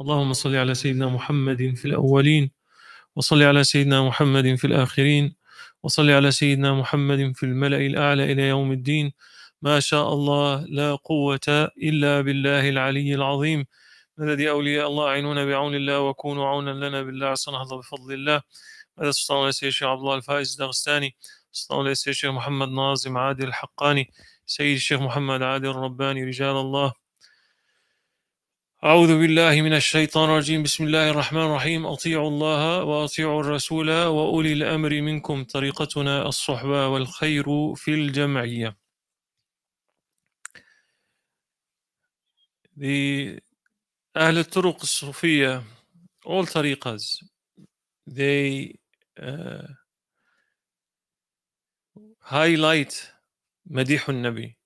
اللهم صل على سيدنا محمد في الأولين وصل على سيدنا محمد في الآخرين وصل على سيدنا محمد في الملأ الأعلى إلى يوم الدين. ما شاء الله لا قوة إلا بالله العلي العظيم. الذي أولياء الله أعينونا بعون الله وكونوا عونا لنا بالله. الله بفضل الله. هذا سلطان الشيخ عبد الله الفائز الدغستاني؟ سلطان الشيخ محمد ناظم عادل الحقاني. سيد الشيخ محمد عادل الرباني رجال الله. أعوذ بالله من الشيطان الرجيم. بسم الله الرحمن الرحيم. أطيعوا الله وأطيعوا الرسول وأولي الأمر منكم. طريقتنا الصحبة والخير في الجمعية. The أهل الطرق الصوفية all طريقas they uh, highlight مديح النبي.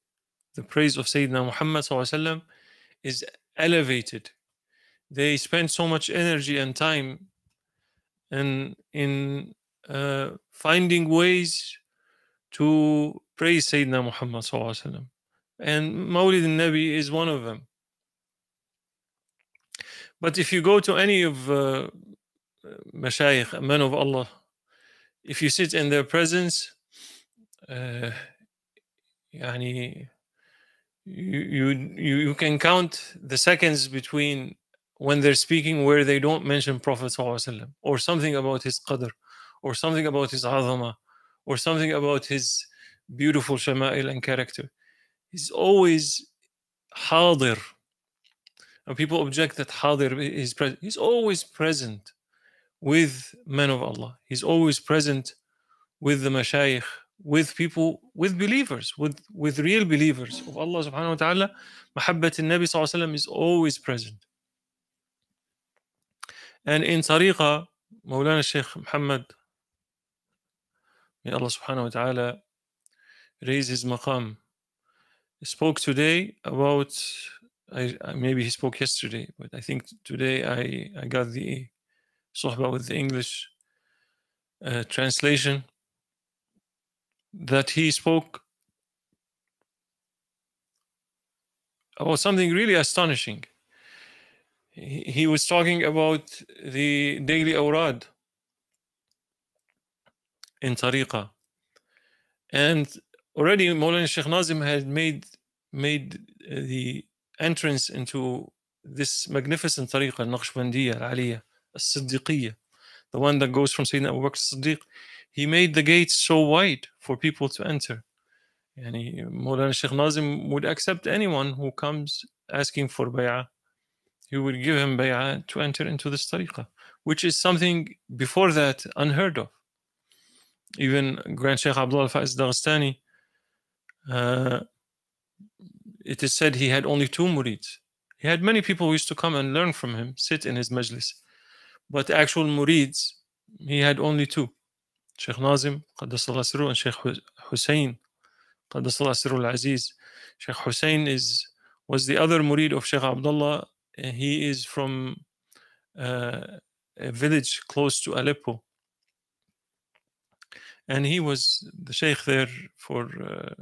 The praise of Sayyidina Muhammad صلى الله عليه وسلم is elevated. They spend so much energy and time in in uh, finding ways to praise Sayyidina Muhammad sallallahu alaihi wasallam, and Mawlid al-Nabi is one of them. But if you go to any of uh, mashayikh, men of Allah, if you sit in their presence, uh, يعني you, you you can count the seconds between when they're speaking where they don't mention Prophet ﷺ, or something about his qadr, or something about his azama, or something about his beautiful shama'il and character. He's always hadir. And people object that hadir is present. He's always present with men of Allah. He's always present with the mashayikh, with people, with believers, with, with real believers of Allah subhanahu wa ta'ala, Muhabbat al-Nabi sallallahu alayhi wa is always present. And in Tariqa, Mawlana Shaykh Muhammad, may Allah subhanahu wa ta'ala raise his maqam, spoke today about, I, maybe he spoke yesterday, but I think today I, I got the suhbah with the English uh, translation that he spoke about something really astonishing. He, was talking about the daily awrad in tariqa. And already Mawlana Sheikh Nazim had made made the entrance into this magnificent tariqa, Naqshbandiyya, Aliyah, As-Siddiqiyya, the one that goes from Sayyidina Abu Bakr Siddiq he made the gates so wide for people to enter. And Mawlana Sheikh Nazim would accept anyone who comes asking for bay'ah. He would give him bay'ah to enter into this tariqah, which is something before that unheard of. Even Grand Sheikh Abdullah Faiz Dagestani, uh, it is said he had only two murids. He had many people who used to come and learn from him, sit in his majlis. But actual murids, he had only two. Sheikh Nazim, قدس الله سره, and Sheikh Hussein, قدس الله سره العزيز. Sheikh Hussein is was the other murid of Sheikh Abdullah. He is from uh, a village close to Aleppo. And he was the Sheikh there for, uh,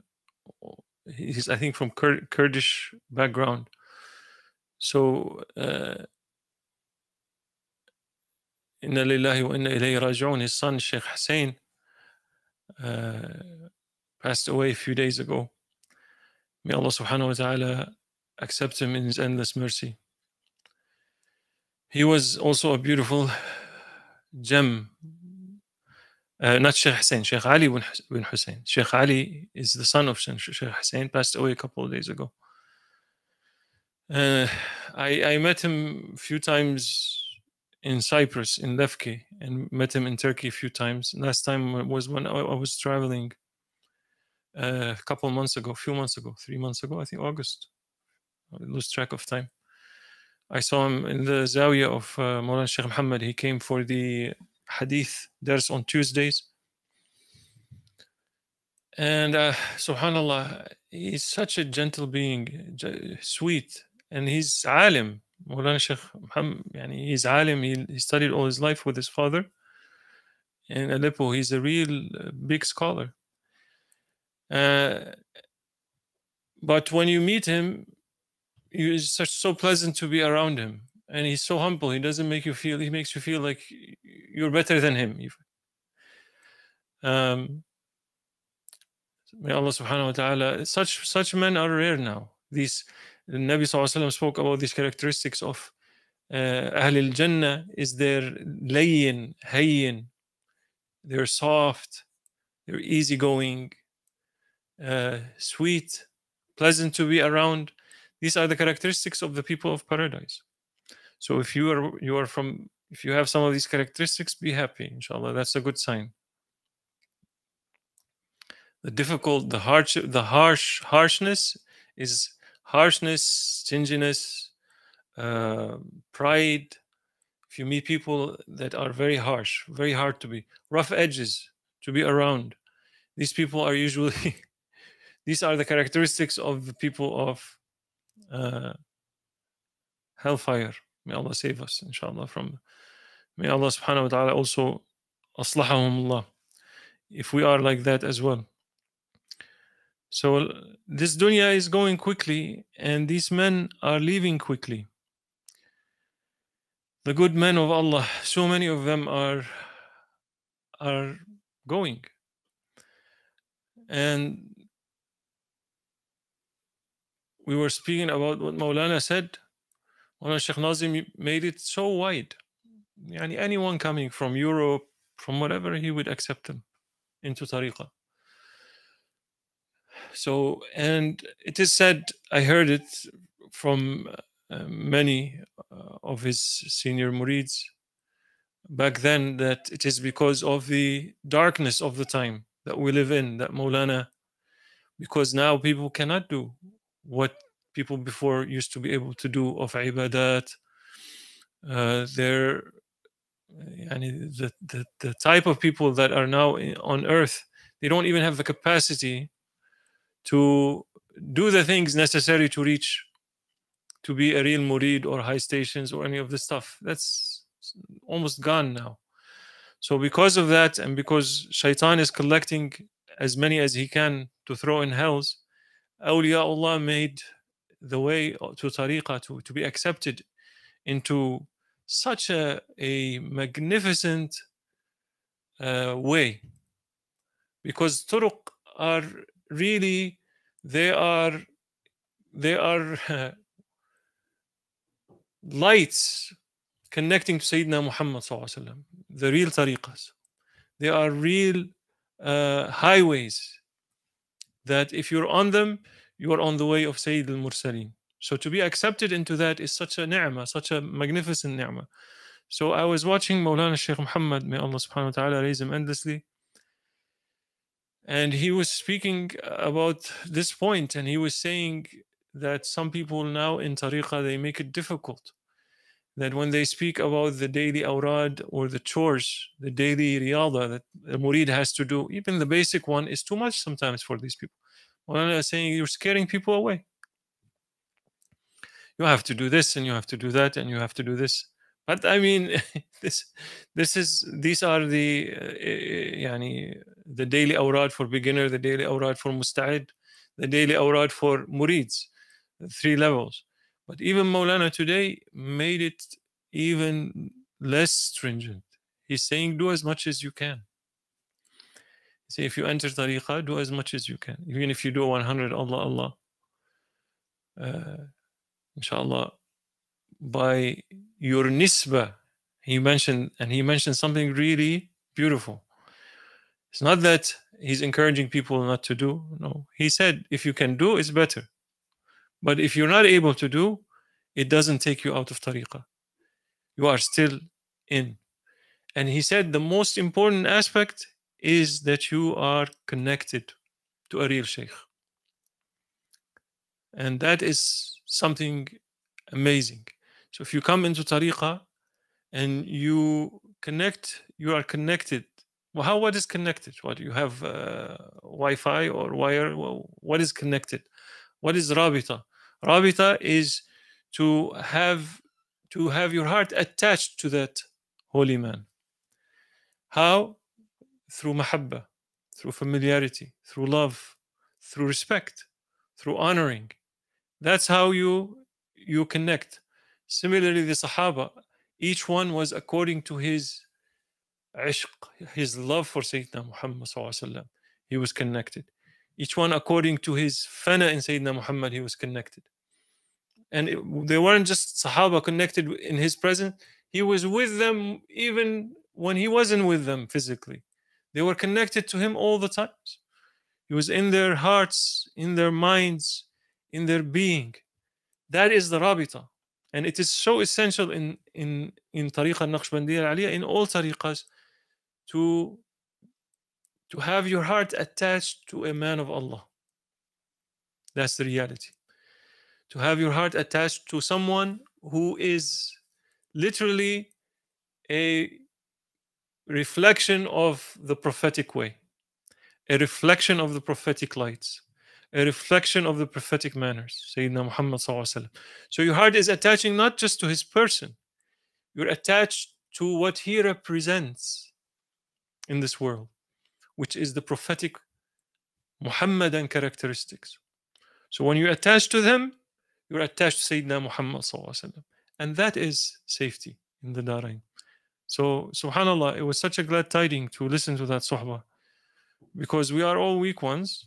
he's I think from Kur- Kurdish background. So, uh, Inna lillahi wa inna ilayhi raji'un. His son, Sheikh Hussein, uh, passed away a few days ago. May Allah subhanahu wa ta'ala accept him in his endless mercy. He was also a beautiful gem. Uh, not Sheikh Hussein, Sheikh Ali bin Hussein. Sheikh Ali is the son of Sheikh Hussein, passed away a couple of days ago. Uh, I, I met him a few times in Cyprus, in Lefke, and met him in Turkey a few times. Last time was when I was traveling uh, a couple months ago, a few months ago, three months ago, I think August. I lose track of time. I saw him in the Zawiya of uh, Mawlana Sheikh Muhammad. He came for the Hadith Dars on Tuesdays. And uh, subhanallah, he's such a gentle being, sweet, and he's alim. Mawlana Sheikh Muhammad, he's alim, he, he studied all his life with his father in Aleppo. He's a real uh, big scholar. Uh, but when you meet him, it's such so pleasant to be around him. and he's so humble. He doesn't make you feel. He makes you feel like you're better than him. Um, may Allah Subhanahu wa Taala. Such such men are rare now. These the Nabi Sallallahu spoke about these characteristics of uh, Ahl al Jannah is their layyin, hayyin. They're soft, they're easygoing, uh, sweet, pleasant to be around. These are the characteristics of the people of paradise. So if you are you are from if you have some of these characteristics, be happy, inshallah. That's a good sign. The difficult, the harsh, the harsh harshness is harshness, stinginess, uh, pride. If you meet people that are very harsh, very hard to be, rough edges to be around, these people are usually, these are the characteristics of the people of uh, hellfire. May Allah save us, inshallah, from. May Allah subhanahu wa ta'ala also aslahahum Allah. If we are like that as well. So this dunya is going quickly, and these men are leaving quickly. The good men of Allah, so many of them are are going. And we were speaking about what Maulana said. Maulana Sheikh Nazim made it so wide. Anyone coming from Europe, from whatever, he would accept them into tariqah. So, and it is said, I heard it from uh, many uh, of his senior murids back then that it is because of the darkness of the time that we live in, that Maulana, because now people cannot do what people before used to be able to do of ibadat. Uh, they're yani the, the, the type of people that are now on earth, they don't even have the capacity to do the things necessary to reach to be a real murid or high stations or any of this stuff. That's almost gone now. So because of that, and because Shaitan is collecting as many as he can to throw in hells, Allah made the way to tariqah to, to be accepted into such a, a magnificent uh, way because turuq are really they are they are lights connecting to Sayyidina Muhammad sallam, the real tariqas. They are real uh, highways that if you're on them, you are on the way of Sayyid al-Mursaleen. So to be accepted into that is such a ni'mah, such a magnificent ni'mah. So I was watching Maulana Sheikh Muhammad, may Allah subhanahu wa ta'ala raise him endlessly. And he was speaking about this point, and he was saying that some people now in tariqah they make it difficult. That when they speak about the daily awrad or the chores, the daily riyada that the murid has to do, even the basic one is too much sometimes for these people. Maulana is saying you're scaring people away you have to do this and you have to do that and you have to do this but i mean this this is these are the uh, يعني the daily awrad for beginner the daily awrad for musta'id the daily awrad for murids three levels but even Maulana today made it even less stringent he's saying do as much as you can say if you enter tariqah do as much as you can even if you do 100 Allah Allah uh, inshallah, by your nisba. he mentioned, and he mentioned something really beautiful. It's not that he's encouraging people not to do. No, he said if you can do, it's better. But if you're not able to do, it doesn't take you out of tariqah. You are still in. And he said the most important aspect is that you are connected to a real sheikh. And that is something amazing. So if you come into tariqah and you connect, you are connected. Well, how what is connected? What you have uh, Wi-Fi or wire? Well, what is connected? What is rabita? Rabita is to have to have your heart attached to that holy man. How? Through mahabba, through familiarity, through love, through respect, through honoring. That's how you you connect. Similarly, the Sahaba, each one was according to his ishq, his love for Sayyidina Muhammad. He was connected. Each one according to his fana in Sayyidina Muhammad, he was connected. And it, they weren't just Sahaba connected in his presence, he was with them even when he wasn't with them physically. They were connected to him all the times. He was in their hearts, in their minds, in their being. That is the Rabita. And it is so essential in in in Tariqa Naqshbandiyya Aliyah, in all tariqas, to to have your heart attached to a man of Allah. That's the reality. To have your heart attached to someone who is literally a reflection of the prophetic way, a reflection of the prophetic lights, a reflection of the prophetic manners, Sayyidina Muhammad. So your heart is attaching not just to his person, you're attached to what he represents in this world, which is the prophetic Muhammadan characteristics. So when you attach to them, you're attached to Sayyidina Muhammad. And that is safety in the Darain. So, subhanAllah, it was such a glad tiding to listen to that suhbah because we are all weak ones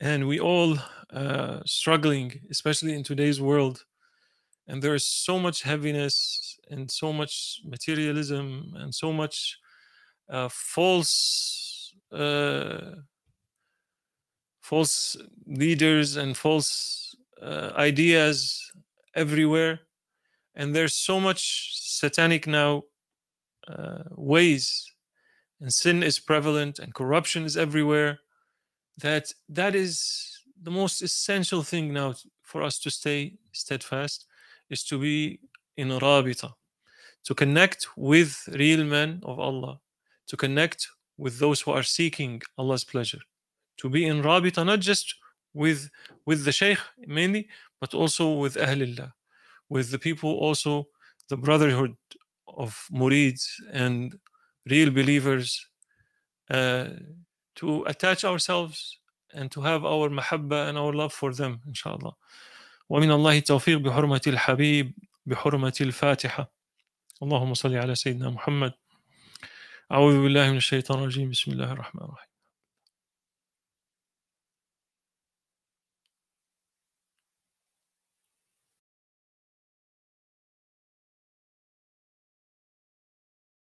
and we all uh, struggling, especially in today's world. And there is so much heaviness and so much materialism and so much uh, false uh, false leaders and false uh, ideas everywhere and there's so much satanic now uh, ways and sin is prevalent and corruption is everywhere that that is the most essential thing now for us to stay steadfast is to be in rabita to connect with real men of Allah to connect with those who are seeking Allah's pleasure to be in rabita not just with with the sheikh mainly but also with ahlillah with the people also the brotherhood of murids and real believers uh, to attach ourselves and to have our mahabba and our love for them inshallah. ومن الله التوفيق بحرمة الحبيب بحرمة الفاتحة اللهم صل على سيدنا محمد أعوذ بالله من الشيطان الرجيم بسم الله الرحمن الرحيم